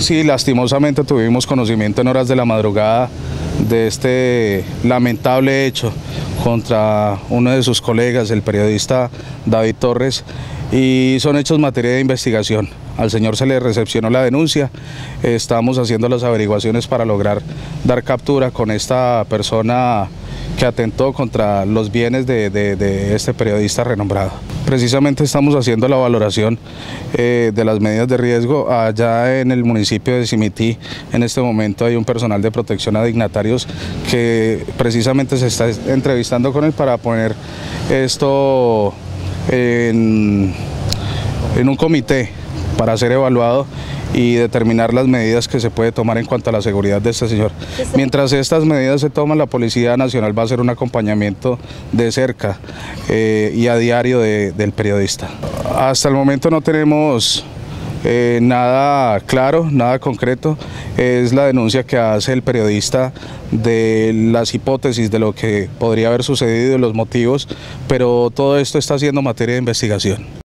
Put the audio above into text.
Sí, lastimosamente tuvimos conocimiento en horas de la madrugada de este lamentable hecho contra uno de sus colegas, el periodista David Torres, y son hechos materia de investigación. Al señor se le recepcionó la denuncia, estamos haciendo las averiguaciones para lograr dar captura con esta persona que atentó contra los bienes de, este periodista renombrado. Precisamente estamos haciendo la valoración eh, de las medidas de riesgo allá en el municipio de Simití. En este momento hay un personal de protección a dignatarios que precisamente se está entrevistando con él para poner esto en, en un comité para ser evaluado y determinar las medidas que se puede tomar en cuanto a la seguridad de este señor. Mientras estas medidas se toman, la Policía Nacional va a hacer un acompañamiento de cerca eh, y a diario del periodista. Hasta el momento no tenemos eh, nada claro, nada concreto, es la denuncia que hace el periodista de las hipótesis de lo que podría haber sucedido y los motivos, pero todo esto está siendo materia de investigación.